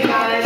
Hey guys.